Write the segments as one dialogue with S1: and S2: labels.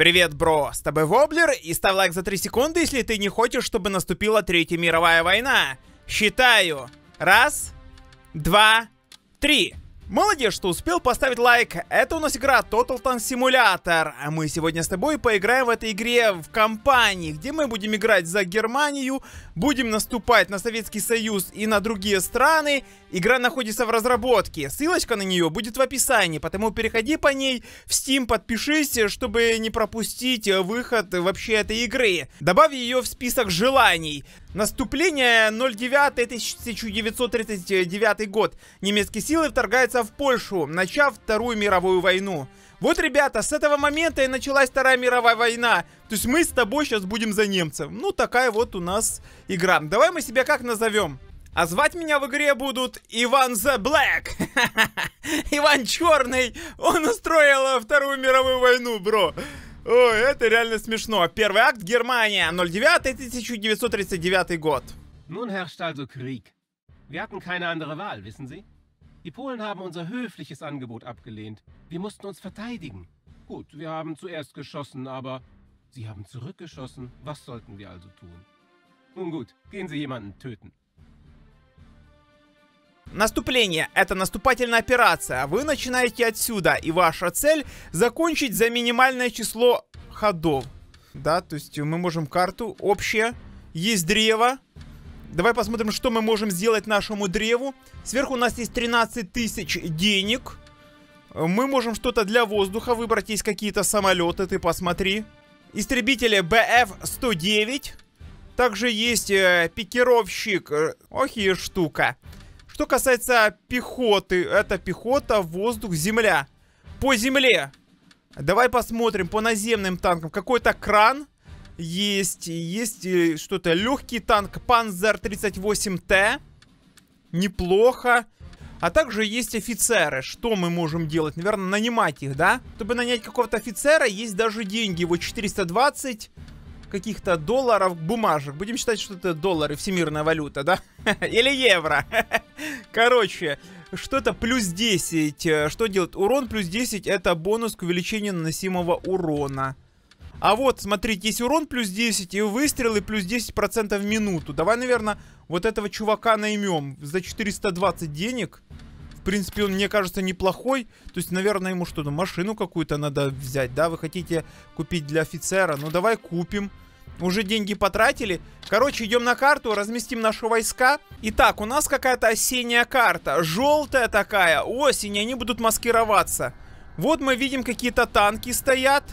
S1: Привет, бро, с тобой Воблер, и ставь лайк за 3 секунды, если ты не хочешь, чтобы наступила Третья мировая война. Считаю. Раз, два, три. Молодец, что успел поставить лайк. Это у нас игра Total Tank Simulator. А мы сегодня с тобой поиграем в этой игре в компании, где мы будем играть за Германию, будем наступать на Советский Союз и на другие страны. Игра находится в разработке. Ссылочка на нее будет в описании, потому переходи по ней в Steam, подпишись, чтобы не пропустить выход вообще этой игры. Добавь ее в список желаний. Наступление 09-1939 год. Немецкие силы вторгаются в Польшу, начав Вторую мировую войну. Вот, ребята, с этого момента и началась Вторая мировая война. То есть мы с тобой сейчас будем за немцев. Ну, такая вот у нас игра. Давай мы себя как назовем? А звать меня в игре будут Иван The Black. Иван Черный. Он устроил Вторую мировую войну, бро. Ой, это реально смешно. Первый акт Германия, 09-1939 год.
S2: Nun herrscht also Krieg. Wir hatten keine andere Wahl, wissen Sie? Die Polen haben unser höfliches Angebot abgelehnt. Wir mussten uns verteidigen. Gut, wir haben zuerst geschossen, aber Sie haben zurückgeschossen. Was sollten wir also tun? Nun gut, gehen Sie jemanden töten.
S1: Наступление – это наступательная операция. Вы начинаете отсюда, и ваша цель – закончить за минимальное число ходов. Да, то есть мы можем карту общая, есть древо. Давай посмотрим, что мы можем сделать нашему древу. Сверху у нас есть 13 тысяч денег. Мы можем что-то для воздуха выбрать. Есть какие-то самолеты, ты посмотри. Истребители BF-109. Также есть э, пикировщик. Э, ох и штука. Что касается пехоты, это пехота, воздух, земля. По земле. Давай посмотрим по наземным танкам. Какой-то кран есть. Есть э, что-то. Легкий танк Panzer 38T. Неплохо. А также есть офицеры. Что мы можем делать? Наверное, нанимать их, да? Чтобы нанять какого-то офицера, есть даже деньги. Его 420 каких-то долларов, бумажек. Будем считать, что это доллары, всемирная валюта, да? Или евро. Короче, что-то плюс 10. Э, что делать? Урон плюс 10 это бонус к увеличению наносимого урона. А вот, смотрите, есть урон плюс 10 и выстрелы плюс 10% в минуту. Давай, наверное, вот этого чувака наймем за 420 денег. В принципе, он, мне кажется, неплохой. То есть, наверное, ему что-то, машину какую-то надо взять, да? Вы хотите купить для офицера? Ну, давай купим. Уже деньги потратили. Короче, идем на карту, разместим наши войска. Итак, у нас какая-то осенняя карта. Желтая такая. Осень, они будут маскироваться. Вот мы видим, какие-то танки стоят.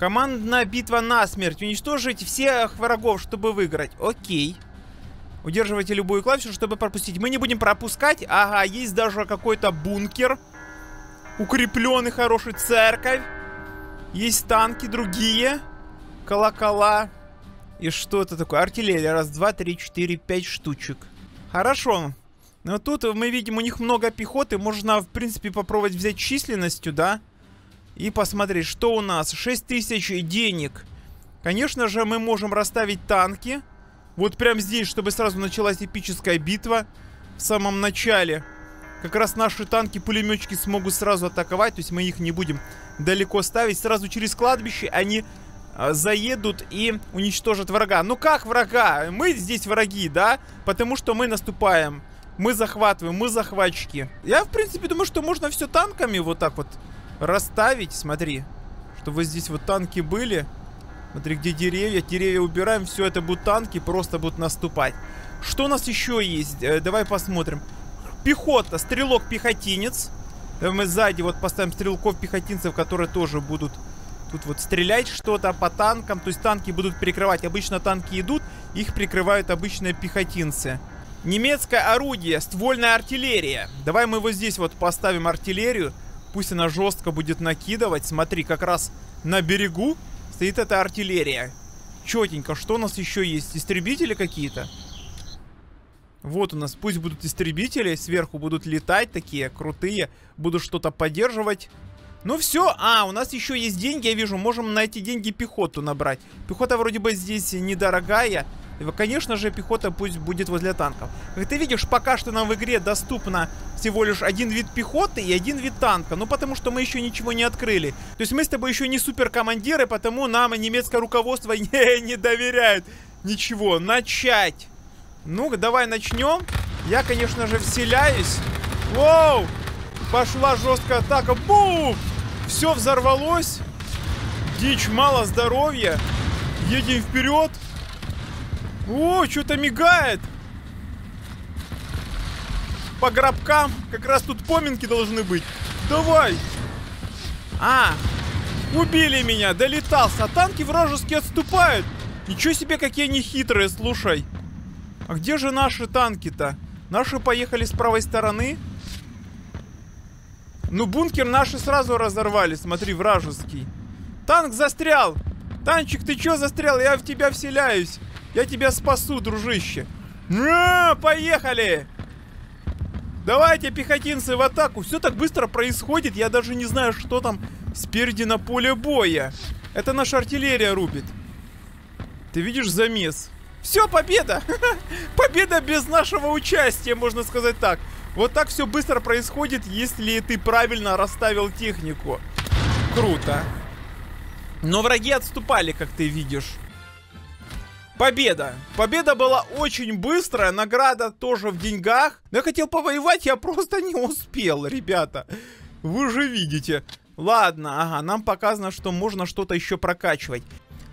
S1: Командная битва насмерть. Уничтожить всех врагов, чтобы выиграть. Окей. Удерживайте любую клавишу, чтобы пропустить. Мы не будем пропускать. Ага, есть даже какой-то бункер. Укрепленный, хороший церковь. Есть танки другие. Колокола. И что это такое? Артиллерия. Раз, два, три, четыре, пять штучек. Хорошо. Но тут мы видим, у них много пехоты. Можно, в принципе, попробовать взять численностью, да? И посмотреть, что у нас. 6 тысяч денег. Конечно же, мы можем расставить танки. Вот прям здесь, чтобы сразу началась эпическая битва. В самом начале. Как раз наши танки-пулеметчики смогут сразу атаковать. То есть мы их не будем далеко ставить. Сразу через кладбище они а, заедут и уничтожат врага. Ну как врага? Мы здесь враги, да? Потому что мы наступаем. Мы захватываем, мы захватчики. Я, в принципе, думаю, что можно все танками вот так вот расставить. Смотри, чтобы здесь вот танки были. Смотри, где деревья. Деревья убираем. Все это будут танки, просто будут наступать. Что у нас еще есть? Э, давай посмотрим. Пехота, стрелок-пехотинец. Мы сзади вот поставим стрелков-пехотинцев, которые тоже будут тут вот стрелять что-то по танкам. То есть танки будут прикрывать. Обычно танки идут, их прикрывают обычные пехотинцы. Немецкое орудие, ствольная артиллерия. Давай мы вот здесь вот поставим артиллерию. Пусть она жестко будет накидывать. Смотри, как раз на берегу стоит эта артиллерия. Четенько. Что у нас еще есть? Истребители какие-то? Вот у нас, пусть будут истребители, сверху будут летать такие крутые, будут что-то поддерживать. Ну все, а, у нас еще есть деньги, я вижу, можем на эти деньги пехоту набрать. Пехота вроде бы здесь недорогая. Конечно же, пехота пусть будет возле танков. Как ты видишь, пока что нам в игре доступно всего лишь один вид пехоты и один вид танка. Ну, потому что мы еще ничего не открыли. То есть мы с тобой еще не суперкомандиры, потому нам немецкое руководство не, не доверяет. Ничего, начать. Ну, давай начнем. Я, конечно же, вселяюсь. Воу! Пошла жесткая атака. Бум! Все взорвалось. Дичь, мало здоровья. Едем вперед. О, что-то мигает. По гробкам. Как раз тут поминки должны быть. Давай. А, убили меня. Долетался. А танки вражеские отступают. Ничего себе, какие они хитрые, слушай. А где же наши танки-то? Наши поехали с правой стороны. Ну, бункер наши сразу разорвали. Смотри, вражеский. Танк застрял. Танчик, ты чё застрял? Я в тебя вселяюсь. Я тебя спасу, дружище. На, поехали! Давайте, пехотинцы, в атаку. Все так быстро происходит. Я даже не знаю, что там спереди на поле боя. Это наша артиллерия рубит. Ты видишь замес? Все, победа! победа без нашего участия, можно сказать так. Вот так все быстро происходит, если ты правильно расставил технику. Круто. Но враги отступали, как ты видишь. Победа. Победа была очень быстрая, награда тоже в деньгах. Я хотел повоевать, я просто не успел, ребята. Вы же видите. Ладно, ага, нам показано, что можно что-то еще прокачивать.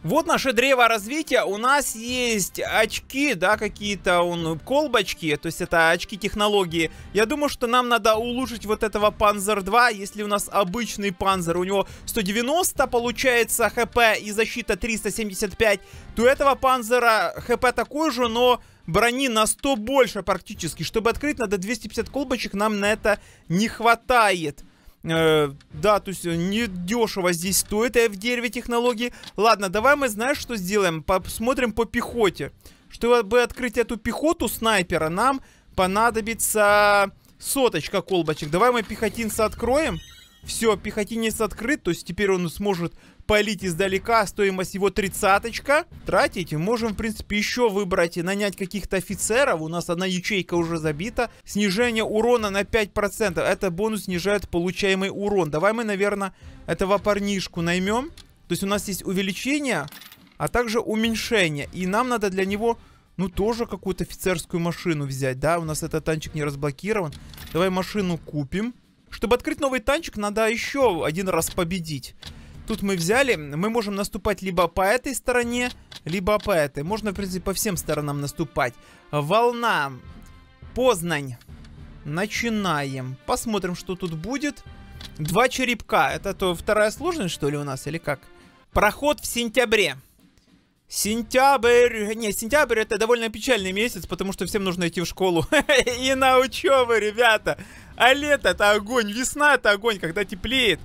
S1: Вот наше древо развития. У нас есть очки, да, какие-то он колбочки. То есть это очки технологии. Я думаю, что нам надо улучшить вот этого Панзер 2. Если у нас обычный Панзер, у него 190 получается хп и защита 375, то этого Панзера хп такой же, но брони на 100 больше практически. Чтобы открыть, надо 250 колбочек, нам на это не хватает. Э, да, то есть э, не дешево здесь стоит в дереве технологии. Ладно, давай мы, знаешь, что сделаем? Посмотрим по пехоте. Чтобы открыть эту пехоту снайпера, нам понадобится соточка колбочек. Давай мы пехотинца откроем. Все, пехотинец открыт, то есть теперь он сможет палить издалека, стоимость его тридцаточка. Тратить можем, в принципе, еще выбрать и нанять каких-то офицеров. У нас одна ячейка уже забита. Снижение урона на 5%. Это бонус снижает получаемый урон. Давай мы, наверное, этого парнишку наймем. То есть у нас есть увеличение, а также уменьшение. И нам надо для него, ну, тоже какую-то офицерскую машину взять, да? У нас этот танчик не разблокирован. Давай машину купим. Чтобы открыть новый танчик, надо еще один раз победить. Тут мы взяли, мы можем наступать либо по этой стороне, либо по этой. Можно, в принципе, по всем сторонам наступать. Волна. Познань. Начинаем. Посмотрим, что тут будет. Два черепка. Это то вторая сложность, что ли, у нас, или как? Проход в сентябре. Сентябрь. Не, сентябрь это довольно печальный месяц, потому что всем нужно идти в школу. И на учебу, ребята. А лето это огонь, весна это огонь, когда теплеет.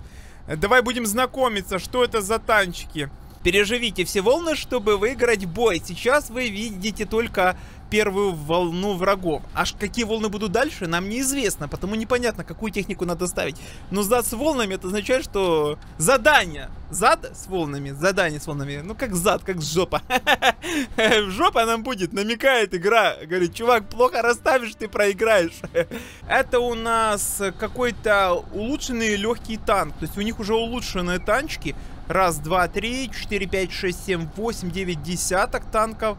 S1: Давай будем знакомиться, что это за танчики. Переживите все волны, чтобы выиграть бой. Сейчас вы видите только первую волну врагов. Аж какие волны будут дальше, нам неизвестно, потому непонятно, какую технику надо ставить. Но зад с волнами, это означает, что задание. Зад с волнами, задание с волнами. Ну, как зад, как жопа. Жопа нам будет, намекает игра. Говорит, чувак, плохо расставишь, ты проиграешь. Это у нас какой-то улучшенный легкий танк. То есть у них уже улучшенные танчики. Раз, два, три, четыре, пять, шесть, семь, восемь, девять десяток танков.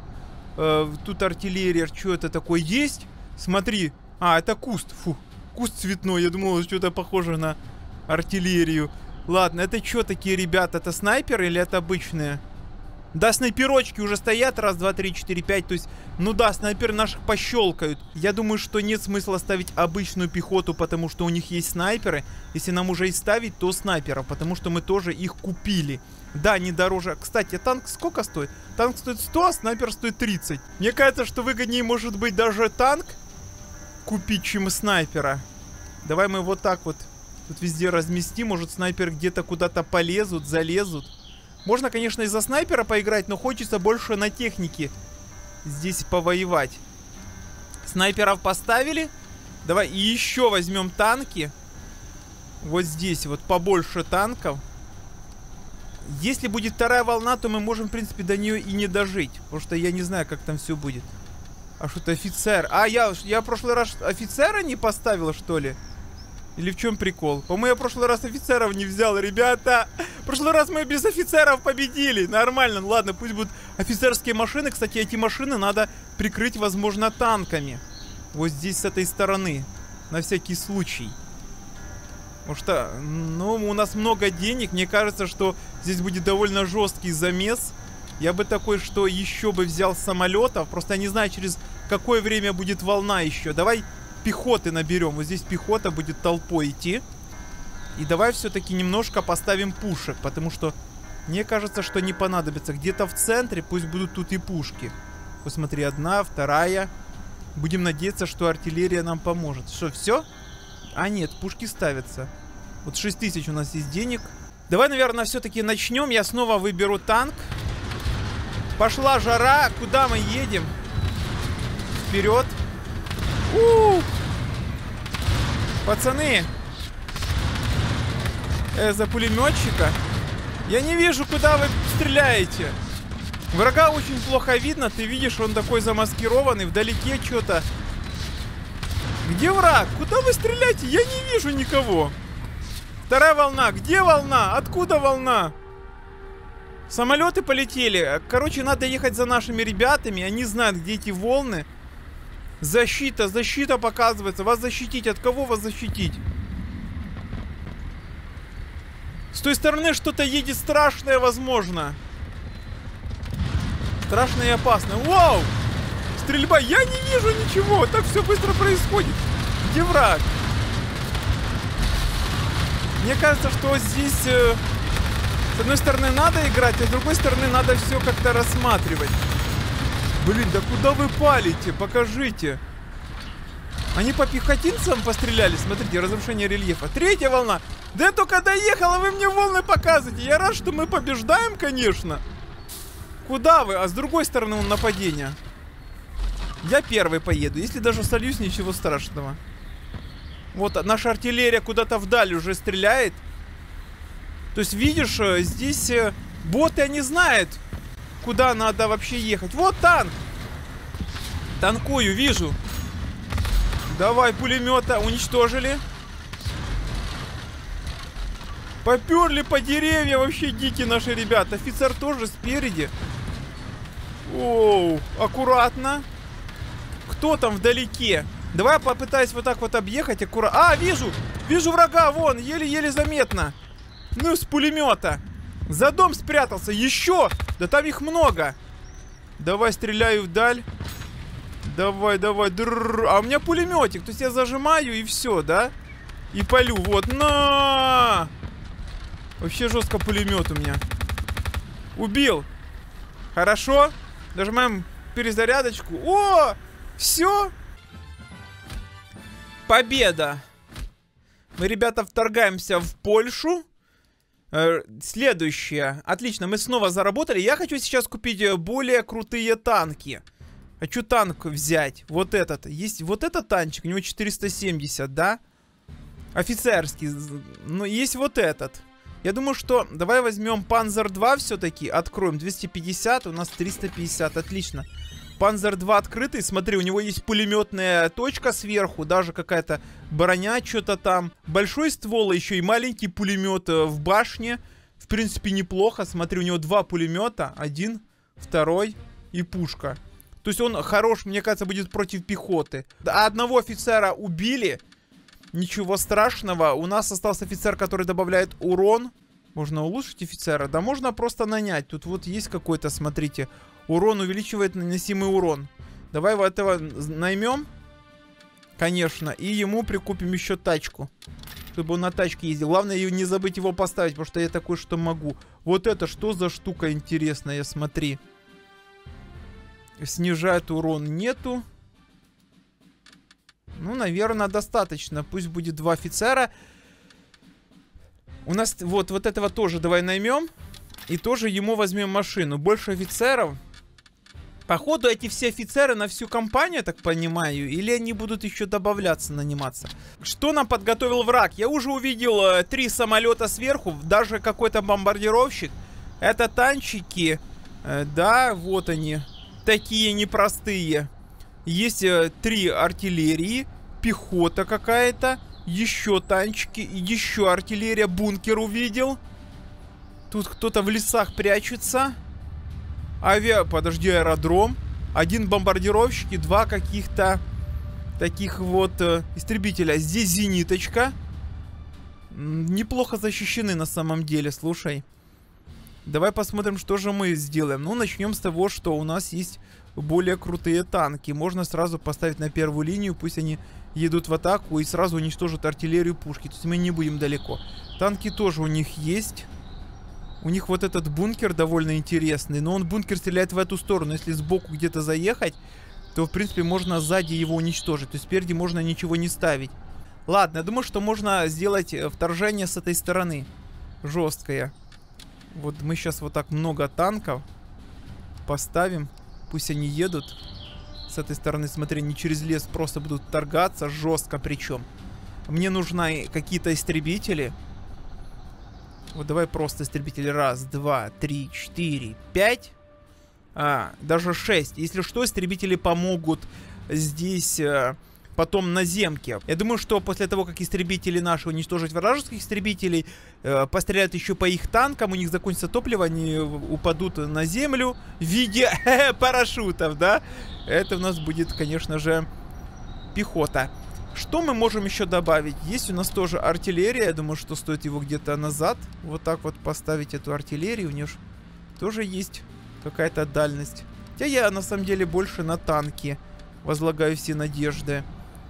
S1: Э, тут артиллерия, что это такое есть? Смотри. А, это куст. Фу, куст цветной. Я думал, что-то похоже на артиллерию. Ладно, это что такие ребята? Это снайперы или это обычные? Да, снайперочки уже стоят. Раз, два, три, четыре, пять. То есть, ну да, снайперы наших пощелкают. Я думаю, что нет смысла ставить обычную пехоту, потому что у них есть снайперы. Если нам уже и ставить, то снайперов, потому что мы тоже их купили. Да, не дороже. Кстати, танк сколько стоит? Танк стоит 100, а снайпер стоит 30. Мне кажется, что выгоднее может быть даже танк купить, чем снайпера. Давай мы вот так вот тут везде разместим. Может, снайпер где-то куда-то полезут, залезут. Можно, конечно, из-за снайпера поиграть, но хочется больше на технике здесь повоевать. Снайперов поставили. Давай еще возьмем танки. Вот здесь вот побольше танков. Если будет вторая волна, то мы можем, в принципе, до нее и не дожить. Потому что я не знаю, как там все будет. А что-то офицер. А, я, я в прошлый раз офицера не поставил, что ли? Или в чем прикол? По-моему, я в прошлый раз офицеров не взял, ребята. В прошлый раз мы без офицеров победили. Нормально, ну ладно, пусть будут офицерские машины. Кстати, эти машины надо прикрыть, возможно, танками. Вот здесь, с этой стороны. На всякий случай. Потому что, ну, у нас много денег. Мне кажется, что здесь будет довольно жесткий замес. Я бы такой, что еще бы взял самолетов. Просто я не знаю, через какое время будет волна еще. Давай пехоты наберем. Вот здесь пехота будет толпой идти. И давай все-таки немножко поставим пушек, потому что мне кажется, что не понадобится. Где-то в центре пусть будут тут и пушки. Посмотри, одна, вторая. Будем надеяться, что артиллерия нам поможет. Что, все? А нет, пушки ставятся. Вот 6 тысяч у нас есть денег. Давай, наверное, все-таки начнем. Я снова выберу танк. Пошла жара. Куда мы едем? Вперед. У -у -у. Пацаны. Э, за пулеметчика. Я не вижу, куда вы стреляете. Врага очень плохо видно. Ты видишь, он такой замаскированный. Вдалеке что-то. Где враг? Куда вы стреляете? Я не вижу никого. Вторая волна. Где волна? Откуда волна? Самолеты полетели. Короче, надо ехать за нашими ребятами. Они знают, где эти волны. Защита, защита показывается. Вас защитить. От кого вас защитить? С той стороны что-то едет страшное, возможно. Страшное и опасное. Вау! Стрельба. Я не вижу ничего. Так все быстро происходит. Где враг? Мне кажется, что здесь... Э, с одной стороны надо играть, а с другой стороны надо все как-то рассматривать. Блин, да куда вы палите? Покажите. Они по пехотинцам постреляли. Смотрите, разрушение рельефа. Третья волна. Да я только доехала, вы мне волны показываете. Я рад, что мы побеждаем, конечно. Куда вы? А с другой стороны он нападение. Я первый поеду. Если даже сольюсь, ничего страшного. Вот наша артиллерия куда-то вдаль уже стреляет. То есть, видишь, э, здесь э, боты, они знают, куда надо вообще ехать. Вот танк. Танкую, вижу. Давай, пулемета уничтожили. Поперли по деревьям вообще дикие наши ребята. Офицер тоже спереди. Оу, аккуратно. Кто там вдалеке? Давай попытаюсь вот так вот объехать аккуратно. А, вижу! Вижу врага, вон, еле-еле заметно. Ну, с пулемета. За дом спрятался. Еще! Да там их много. Давай стреляю вдаль. Давай, давай. Дрррр. А у меня пулеметик. То есть я зажимаю и все, да? И полю. Вот. На! Вообще жестко пулемет у меня. Убил. Хорошо. Нажимаем перезарядочку. О! Все. Победа. Мы, ребята, вторгаемся в Польшу. Э, следующее. Отлично, мы снова заработали. Я хочу сейчас купить э, более крутые танки. Хочу танк взять. Вот этот. Есть вот этот танчик. У него 470, да? Офицерский. Но есть вот этот. Я думаю, что давай возьмем Panzer 2 все-таки. Откроем 250, у нас 350. Отлично. Panzer 2 открытый. Смотри, у него есть пулеметная точка сверху. Даже какая-то броня что-то там. Большой ствол, еще и маленький пулемет э, в башне. В принципе, неплохо. Смотри, у него два пулемета. Один, второй и пушка. То есть он хорош, мне кажется, будет против пехоты. А одного офицера убили. Ничего страшного. У нас остался офицер, который добавляет урон. Можно улучшить офицера. Да можно просто нанять. Тут вот есть какой-то, смотрите. Урон увеличивает наносимый урон. Давай вот этого наймем. Конечно. И ему прикупим еще тачку. Чтобы он на тачке ездил. Главное не забыть его поставить, потому что я такой, что могу. Вот это что за штука интересная, смотри. Снижает урон нету. Ну, наверное, достаточно. Пусть будет два офицера. У нас вот, вот этого тоже давай наймем. И тоже ему возьмем машину. Больше офицеров. Походу, эти все офицеры на всю компанию, так понимаю, или они будут еще добавляться, наниматься. Что нам подготовил враг? Я уже увидел э, три самолета сверху, даже какой-то бомбардировщик. Это танчики, э, да, вот они, такие непростые. Есть э, три артиллерии, пехота какая-то, еще танчики, еще артиллерия, бункер увидел. Тут кто-то в лесах прячется. Авиа, подожди, аэродром. Один бомбардировщик и два каких-то таких вот э, истребителя. Здесь зениточка. Неплохо защищены на самом деле, слушай. Давай посмотрим, что же мы сделаем. Ну, начнем с того, что у нас есть более крутые танки. Можно сразу поставить на первую линию, пусть они едут в атаку и сразу уничтожат артиллерию пушки. То есть мы не будем далеко. Танки тоже у них есть. У них вот этот бункер довольно интересный, но он бункер стреляет в эту сторону. Если сбоку где-то заехать, то в принципе можно сзади его уничтожить. То есть спереди можно ничего не ставить. Ладно, я думаю, что можно сделать э, вторжение с этой стороны. Жесткое. Вот мы сейчас вот так много танков поставим. Пусть они едут. С этой стороны, смотри, не через лес просто будут торгаться, жестко причем. Мне нужны какие-то истребители. Вот давай просто истребители. Раз, два, три, четыре, пять. А, даже шесть. Если что, истребители помогут здесь... Э, потом на земке. Я думаю, что после того, как истребители наши уничтожат вражеских истребителей, э, постреляют еще по их танкам, у них закончится топливо, они упадут на землю в виде парашютов, да? Это у нас будет, конечно же, пехота. Что мы можем еще добавить? Есть у нас тоже артиллерия. Я думаю, что стоит его где-то назад. Вот так вот поставить эту артиллерию. У нее тоже есть какая-то дальность. Хотя я на самом деле больше на танки возлагаю все надежды.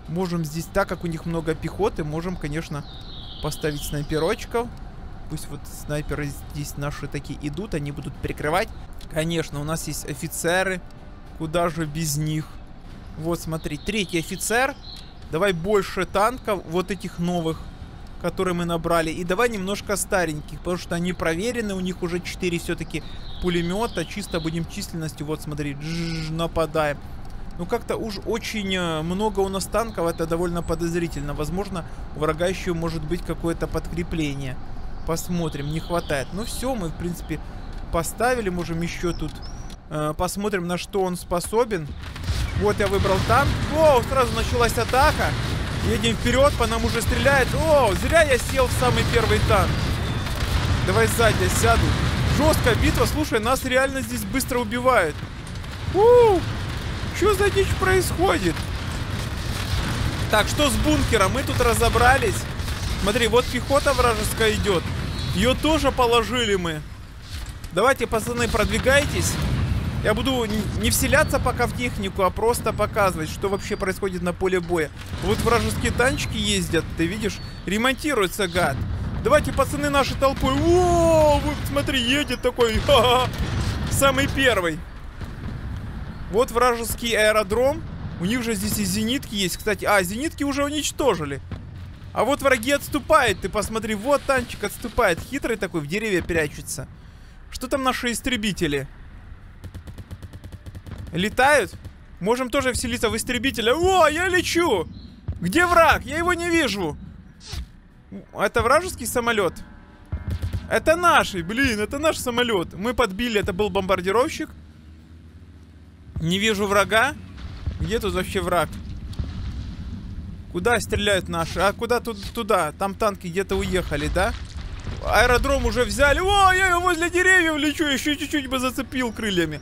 S1: Можем здесь, так как у них много пехоты, можем, конечно, поставить снайперочков. Пусть вот снайперы здесь наши такие идут, они будут прикрывать. Конечно, у нас есть офицеры. Куда же без них? Вот, смотри, третий офицер. Давай больше танков, вот этих новых, которые мы набрали. И давай немножко стареньких, потому что они проверены. У них уже 4 все-таки пулемета. Чисто будем численностью, вот смотри, нападаем. Ну, как-то уж очень э, много у нас танков, это довольно подозрительно. Возможно, у врага еще может быть какое-то подкрепление. Посмотрим, не хватает. Ну, все, мы, в принципе, поставили. Можем еще тут э, посмотрим, на что он способен. Вот я выбрал танк. О, сразу началась атака. Едем вперед, по нам уже стреляет. О, зря я сел в самый первый танк. Давай сзади я сяду. Жесткая битва. Слушай, нас реально здесь быстро убивают. Ууу. Что за дичь происходит? Так, что с бункером? Мы тут разобрались. Смотри, вот пехота вражеская идет. Ее тоже положили мы. Давайте, пацаны, продвигайтесь. Я буду не вселяться пока в технику, а просто показывать, что вообще происходит на поле боя. Вот вражеские танчики ездят, ты видишь? Ремонтируется, гад. Давайте, пацаны, нашей толпой. О, вот смотри, едет такой. Ха -ха. Самый первый. Вот вражеский аэродром. У них же здесь и зенитки есть, кстати. А, зенитки уже уничтожили. А вот враги отступают. Ты посмотри, вот танчик отступает. Хитрый такой, в деревья прячется. Что там наши истребители? Летают? Можем тоже вселиться в истребителя. О, я лечу! Где враг? Я его не вижу. Это вражеский самолет? Это наши, блин, это наш самолет. Мы подбили, это был бомбардировщик. Не вижу врага. Где тут вообще враг? Куда стреляют наши? А куда тут туда? Там танки где-то уехали, да? Аэродром уже взяли. О, я возле деревьев лечу. Еще чуть-чуть бы зацепил крыльями.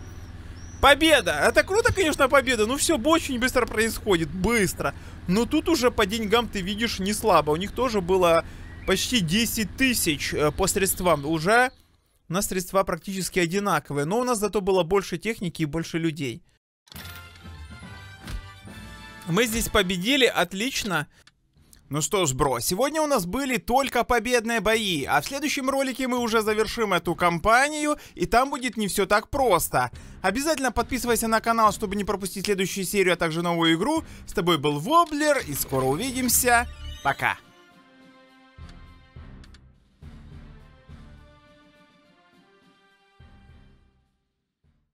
S1: Победа! Это круто, конечно, победа. Но все очень быстро происходит. Быстро. Но тут уже по деньгам ты видишь не слабо. У них тоже было почти 10 тысяч э, по средствам. Уже у нас средства практически одинаковые. Но у нас зато было больше техники и больше людей. Мы здесь победили, отлично. Ну что ж, бро, сегодня у нас были только победные бои, а в следующем ролике мы уже завершим эту кампанию, и там будет не все так просто. Обязательно подписывайся на канал, чтобы не пропустить следующую серию, а также новую игру. С тобой был Воблер, и скоро увидимся. Пока.